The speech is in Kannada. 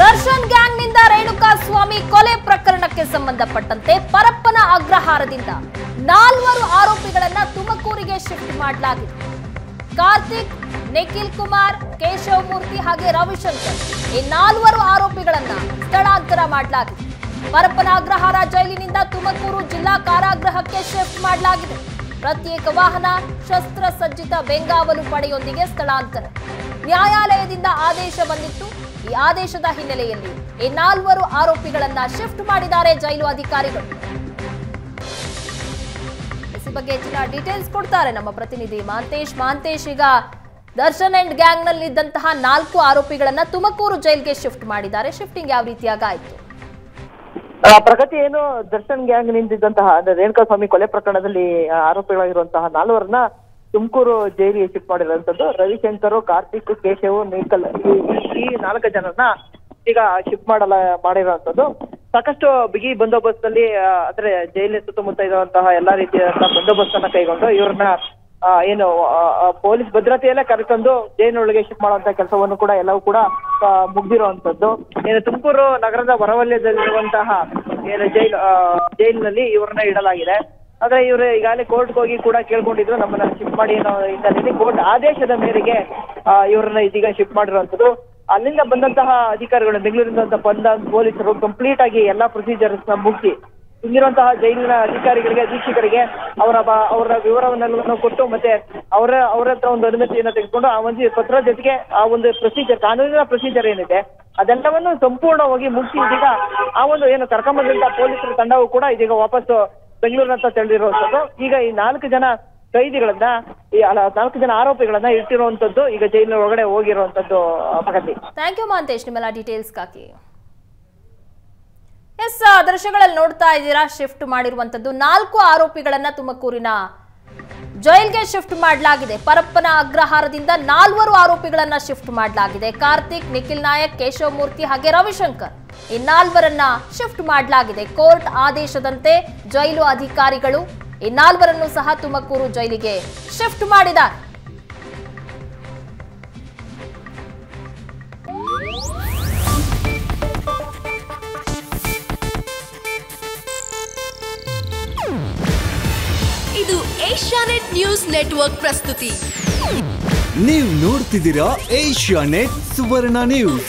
ದರ್ಶನ್ ಗ್ಯಾಂಗ್ನಿಂದ ರೇಣುಕಾ ಸ್ವಾಮಿ ಕೊಲೆ ಪ್ರಕರಣಕ್ಕೆ ಸಂಬಂಧಪಟ್ಟಂತೆ ಪರಪ್ಪನ ಅಗ್ರಹಾರದಿಂದ ನಾಲ್ವರು ಆರೋಪಿಗಳನ್ನ ತುಮಕೂರಿಗೆ ಶಿಫ್ಟ್ ಮಾಡಲಾಗಿದೆ. ಕಾರ್ತಿಕ್, ನಿಖಿಲ್ ಕುಮಾರ್, ಕೇಶವ ಮೂರ್ತಿ ಹಾಗೆ ರವಿಶಂಕರ್ ಈ ನಾಲ್ವರು ಆರೋಪಿಗಳನ್ನ ಸ್ಥಳಾಂತರ ಮಾಡಲಾಗಿದೆ. ಪರಪ್ಪನ ಅಗ್ರಹಾರ ಜೈಲಿನಿಂದ ತುಮಕೂರು ಜಿಲ್ಲಾ ಕಾರಾಗೃಹಕ್ಕೆ ಶಿಫ್ಟ್ ಮಾಡಲಾಗಿದೆ. ಪ್ರತ್ಯೇಕ ವಾಹನ, ಶಸ್ತ್ರಸಜ್ಜಿತ ಬೆಂಗಾವಲು ಪಡೆಯೊಂದಿಗೆ ಸ್ಥಳಾಂತರ. ನ್ಯಾಯಾಲಯದಿಂದ ಆದೇಶ ಬಂದಿತ್ತು. ಈ ಆದೇಶದ ಹಿನ್ನೆಲೆಯಲ್ಲಿ ಈ ನಾಲ್ವರು ಆರೋಪಿಗಳನ್ನ ಶಿಫ್ಟ್ ಮಾಡಿದ್ದಾರೆ ಜೈಲು ಅಧಿಕಾರಿಗಳು. ಬಗ್ಗೆ ಹೆಚ್ಚಿನ ಡೀಟೇಲ್ಸ್ ಕೊಡ್ತಾರೆ ನಮ್ಮ ಪ್ರತಿನಿಧಿ ಮಾಂತೇಶ್. ಮಾಂತೇಶ್, ಈಗ ದರ್ಶನ್ ಅಂಡ್ ಗ್ಯಾಂಗ್ನಲ್ಲಿ ಇದ್ದಂತಹ ನಾಲ್ಕು ಆರೋಪಿಗಳನ್ನ ತುಮಕೂರು ಜೈಲ್ಗೆ ಶಿಫ್ಟ್ ಮಾಡಿದ್ದಾರೆ. ಶಿಫ್ಟಿಂಗ್ ಯಾವ ರೀತಿಯಾಗ ಆಯ್ತು ಪ್ರಗತಿ ಏನು ದರ್ಶನ್ ಗ್ಯಾಂಗ್ ನಿಂದಿದ್ದಂತಹ ಅಂದ್ರೆ ರೇಣುಕಾಸ್ವಾಮಿ ಕೊಲೆ ಪ್ರಕರಣದಲ್ಲಿ ಆರೋಪಿಗಳಾಗಿರುವಂತಹ ನಾಲ್ವರನ್ನ ತುಮಕೂರು ಜೈಲಿಗೆ ಶಿಫ್ಟ್ ಮಾಡಿರುವಂತದ್ದು ರವಿಶಂಕರ್, ಕಾರ್ತಿಕ್, ಕೇಶವ್ ನೇಕಲ್ ಈ- ನಾಲ್ಕು ಜನರನ್ನ ಈಗ ಶಿಫ್ಟ್ ಮಾಡಲ ಮಾಡಿರುವಂತದ್ದು. ಸಾಕಷ್ಟು ಬಿಗಿ ಬಂದೋಬಸ್ತ್ ಅಲ್ಲಿ ಅಂದ್ರೆ ಜೈಲಿನ ಸುತ್ತಮುತ್ತ ಇರುವಂತಹ ಎಲ್ಲಾ ರೀತಿಯಾದಂತಹ ಬಂದೋಬಸ್ತ್ ಅನ್ನ ಕೈಗೊಂಡು ಇವ್ರನ್ನ ಏನು ಪೊಲೀಸ್ ಭದ್ರತೆಯಲ್ಲೇ ಕರೆತಂದು ಜೈಲಿನೊಳಗೆ ಶಿಫ್ಟ್ ಮಾಡುವಂತ ಕೆಲಸವನ್ನು ಕೂಡ ಎಲ್ಲವೂ ಕೂಡ ಮುಗ್ದಿರುವಂತದ್ದು. ಏನು ತುಮಕೂರು ನಗರದ ಹೊರವಲಯದಲ್ಲಿರುವಂತಹ, ಏನು, ಜೈಲ್ ಜೈಲಿನಲ್ಲಿ ಇವ್ರನ್ನ ಇಡಲಾಗಿದೆ. ಆದ್ರೆ ಇವರು ಈಗಾಗಲೇ ಕೋರ್ಟ್ಗೆ ಹೋಗಿ ಕೂಡ ಕೇಳ್ಕೊಂಡಿದ್ರು, ನಮ್ಮನ್ನ ಶಿಫ್ಟ್ ಮಾಡಿ ಅನ್ನೋ ಹಿನ್ನೆಲೆಯಲ್ಲಿ ಕೋರ್ಟ್ ಆದೇಶದ ಮೇರೆಗೆ ಇವ್ರನ್ನ ಇದೀಗ ಶಿಫ್ಟ್ ಮಾಡಿರುವಂತದ್ದು ಅಲ್ಲಿಂದ ಬಂದಂತಹ ಅಧಿಕಾರಿಗಳು, ಬೆಂಗಳೂರಿಂದ ಬಂದ ಪೊಲೀಸರು ಕಂಪ್ಲೀಟ್ ಆಗಿ ಎಲ್ಲಾ ಪ್ರೊಸೀಜರ್ಸ್ ಮುಗಿಸಿ, ಇಲ್ಲಿರುವಂತಹ ಜೈಲಿನ ಅಧಿಕಾರಿಗಳಿಗೆ, ಅಧೀಕ್ಷಕರಿಗೆ, ಅವರ ಅವರ ವಿವರವನ್ನೆಲ್ಲವನ್ನು ಕೊಟ್ಟು ಮತ್ತೆ ಅವರ ಅವರ ಹತ್ರ ಒಂದು ಅನುಮತಿಯನ್ನು ತೆಗೆದುಕೊಂಡು ಆ ಒಂದು ಪತ್ರ ಜೊತೆಗೆ ಆ ಒಂದು ಪ್ರೊಸೀಜರ್ ಕಾನೂನಿನ ಪ್ರೊಸೀಜರ್ ಏನಿದೆ, ಅದೆಲ್ಲವನ್ನು ಸಂಪೂರ್ಣವಾಗಿ ಮುಗಿಸಿ ಇದೀಗ ಆ ಒಂದು ಏನು ಕರ್ಕೊಂಬಂದಂತ ಪೊಲೀಸರ ತಂಡವು ಕೂಡ ಇದೀಗ ವಾಪಸ್ ಬೆಂಗಳೂರಿನತ್ತ ತೆರಳಿರುವಂತದ್ದು ಈಗ ಈ ನಾಲ್ಕು ಜನ ಕೈದಿಗಳನ್ನ, ಈ ನಾಲ್ಕು ಜನ ಆರೋಪಿಗಳನ್ನ ಇಟ್ಟಿರುವಂತದ್ದು ಈಗ ಜೈಲಿನ ಒಳಗಡೆ ಹೋಗಿರುವಂತದ್ದು ಪ್ರಗತಿ ಥ್ಯಾಂಕ್ ಯು ಮಾಂತೇಶ್. ನಿಮ್ಮೆಲ್ಲ ಡೀಟೇಲ್ಸ್ಗಾಗಿ ಎಸ್ ದೃಶ್ಯಗಳಲ್ಲಿ ನೋಡ್ತಾ ಇದ್ದೀರಾ? ಶಿಫ್ಟ್ ಮಾಡಿರುವಂತದ್ದು. ನಾಲ್ಕು ಆರೋಪಿಗಳನ್ನ ತುಮಕೂರಿನ ಜೈಲ್ಗೆ ಶಿಫ್ಟ್ ಮಾಡಲಾಗಿದೆ. ಪರಪ್ಪನ ಅಗ್ರಹಾರದಿಂದ ನಾಲ್ವರು ಆರೋಪಿಗಳನ್ನ ಶಿಫ್ಟ್ ಮಾಡಲಾಗಿದೆ. ಕಾರ್ತಿಕ್, ನಿಖಿಲ್ ನಾಯಕ್ ಕೇಶವ ಮೂರ್ತಿ ಹಾಗೆ ರವಿಶಂಕರ್. ಈ ನಾಲ್ವರನ್ನ ಶಿಫ್ಟ್ ಮಾಡಲಾಗಿದೆ. ಕೋರ್ಟ್ ಆದೇಶದಂತೆ ಜೈಲು ಅಧಿಕಾರಿಗಳು ಇನ್ನಾಲ್ವರನ್ನು ಸಹ ತುಮಕೂರು ಜೈಲಿಗೆ ಶಿಫ್ಟ್ ಮಾಡಿದ್ದಾರೆ. ಇದು ಏಷ್ಯಾನೆಟ್ ನ್ಯೂಸ್ ನೆಟ್ವರ್ಕ್ ಪ್ರಸ್ತುತಿ. ನೀವು ನೋಡ್ತಿದ್ದೀರಾ ಏಷ್ಯಾ ನೆಟ್ ಸುವರ್ಣ ನ್ಯೂಸ್.